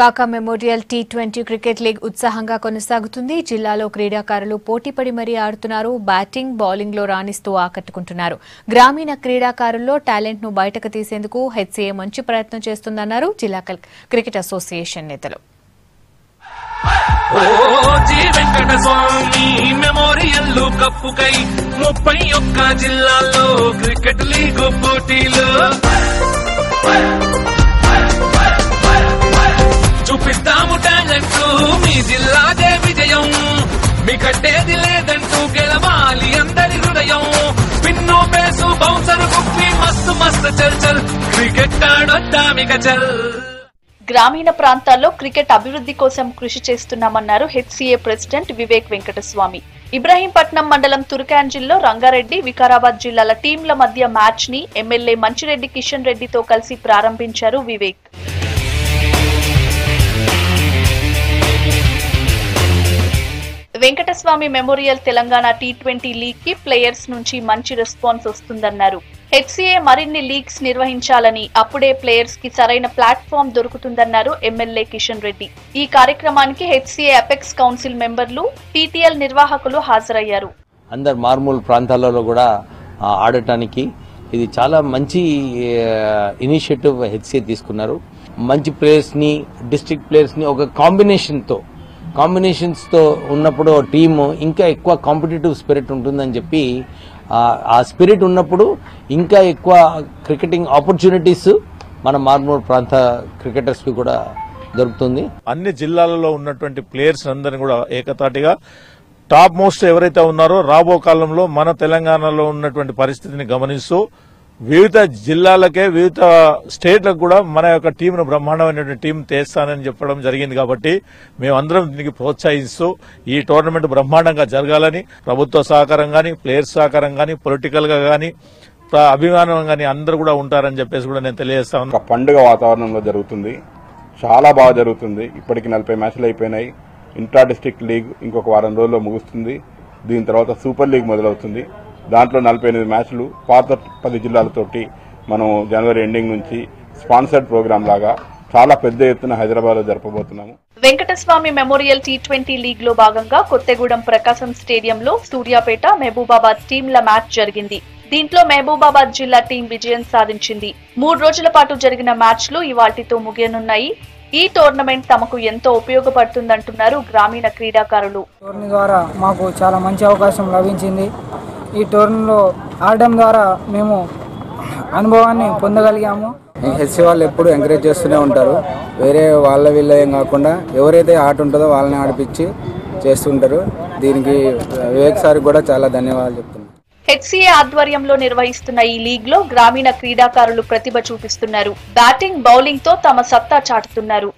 Kaka memorial T twenty cricket league ఉత్సాహంగా కొనసాగుతుంది. జిల్లాలో క్రీడాకారులు పోటీపడి మరీ ఆడుతున్నారు. బ్యాటింగ్ బౌలింగ్లో రాణిస్తూ ఆకట్టుకుంటున్నారు. గ్రామీణ క్రీడాకారుల్లో టాలెంట్ను బయటకు తీసేందుకు హెచ్సీఏ మంచి ప్రయత్నం చేస్తుందన్నారు జిల్లా క్రికెట్ అసోసియేషన్ నేతలు. కప్పుకై ముప్పై ఒక్క జిల్లాల్లో క్రికెట్ లీగ్ పోటీలు. కట్టేది లేదంటూ గెలవాలి అందరి హృదయం. పిన్ను పేసు బౌన్సర్ కుప్పి మస్తు మస్తు చల్ చల్. క్రికెట్ ఆడొద్దామిక చల్. గ్రామీణ ప్రాంతాల్లో క్రికెట్ అభివృద్ధి కోసం కృషి చేస్తున్నామన్నారు హెచ్సిఏ ప్రెసిడెంట్ వివేక్ వెంకటస్వామి. ఇబ్రాహీంపట్నం మండలం తుర్కాంజిల్లో రంగారెడ్డి వికారాబాద్ జిల్లాల టీంల మధ్య మ్యాచ్ని ఎమ్మెల్యే మంచిరెడ్డి కిషన్ రెడ్డితో కలిసి ప్రారంభించారు Vivek. Venkataswamy memorial Telangana T twenty లీగ్కి players నుంచి మంచి రెస్పాన్స్ వస్తుందన్నారు. హెచ్సీఏ మరిన్ని లీగ్స్ నిర్వహించాలని అప్పుడే ప్లేయర్స్కి సరైన ప్లాట్ఫామ్ దొరుకుతుందన్నారు ఎమ్మెల్యే కిషన్ రెడ్డి. ఈ కార్యక్రమానికి హెచ్సిఏ అపెక్స్ కౌన్సిల్ మెంబర్లు టీటీఎల్ నిర్వాహకులు హాజరయ్యారు. అందరు మార్మూల్ ప్రాంతాలలో కూడా ఆడటానికి ఇది చాలా మంచి ఇనిషియేటివ్ హెచ్సిఏ తీసుకున్నారు. మంచి ప్లేయర్స్ని డిస్ట్రిక్ట్ ప్లేయర్స్ని ఒక కాంబినేషన్తో కాంబినేషన్స్తో ఉన్నప్పుడు టీము ఇంకా ఎక్కువ కాంపిటేటివ్ స్పిరిట్ ఉంటుందని చెప్పి ఆ, స్పిరిట్ ఉన్నప్పుడు ఇంకా ఎక్కువ క్రికెటింగ్ ఆపర్చునిటీస్ మన మార్మూర్ ప్రాంత క్రికెటర్స్కి కూడా దొరుకుతుంది. అన్ని జిల్లాలలో ఉన్నటువంటి ప్లేయర్స్ అందరినీ కూడా ఏకతాటిగా టాప్ మోస్ట్ ఎవరైతే ఉన్నారో రాబో కాలంలో మన తెలంగాణలో ఉన్నటువంటి పరిస్థితిని గమనిస్తూ వివిధ జిల్లాలకే వివిధ స్టేట్లకు కూడా మన యొక్క టీంను బ్రహ్మాండమైనటువంటి టీం తెస్తానని చెప్పడం జరిగింది కాబట్టి మేమందరం దీనికి ప్రోత్సహిస్తూ ఈ టోర్నమెంట్ బ్రహ్మాండంగా జరగాలని ప్రభుత్వ సహకారం కానీ ప్లేయర్స్ సహకారం కానీ పొలిటికల్గా కానీ అభిమానం కానీ అందరూ కూడా ఉంటారని చెప్పేసి కూడా నేను తెలియజేస్తా ఉన్నాను పండుగ వాతావరణంలో జరుగుతుంది. చాలా బాగా జరుగుతుంది. ఇప్పటికి నలభై మ్యాచ్లు అయిపోయినాయి. ఇంట్రా డిస్టిక్ లీగ్ ఇంకొక వారం రోజుల్లో ముగుస్తుంది. దీని తర్వాత సూపర్ లీగ్ మొదలవుతుంది. దాంట్లో నలభై ఎనిమిది మ్యాచ్లు పాత పది జిల్లాలతోటి మనం జనవరి ఎండింగ్ నుంచి స్పాన్సర్డ్ ప్రోగ్రామ్ లాగా చాలా పెద్ద ఎత్తున హైదరాబాద్లో జరపబోతున్నాము. వెంకటస్వామి మెమోరియల్ టీ ట్వంటీ లీగ్లో భాగంగా కొత్తగూడెం ప్రకాశం స్టేడియంలో సూర్యాపేట మహబూబాబాద్ టీంల మ్యాచ్ జరిగింది. దీంట్లో మహబూబాబాద్ జిల్లా టీం విజయం సాధించింది. మూడు రోజుల పాటు జరిగిన మ్యాచ్లు ఇవాటితో ముగియనున్నాయి. ఈ టోర్నమెంట్ తమకు ఎంతో ఉపయోగపడుతుందంటున్నారు గ్రామీణ క్రీడాకారులు. టోర్నీ ద్వారా మాకు చాలా మంచి అవకాశం లభించింది. ఈ టోర్నీలో ఆడడం ద్వారా మేము అనుభవాన్ని పొందగలిగాము. హెచ్సి వాళ్ళు ఎప్పుడు ఎంకరేజ్ చేస్తూనే ఉంటారు. వేరే వాళ్ళ వీళ్ళ ఏం కాకుండా ఎవరైతే ఆట ఉంటుందో వాళ్ళని ఆడిపించి చేస్తుంటారు. దీనికి వివేక్ సార్కి కూడా చాలా ధన్యవాదాలు చెప్తున్నాను. హెచ్సీఏ ఆధ్వర్యంలో నిర్వహిస్తున్న ఈ లీగ్లో గ్రామీణ క్రీడాకారులు ప్రతిభ చూపిస్తున్నారు. బ్యాటింగ్ బౌలింగ్తో తమ సత్తా చాటుతున్నారు.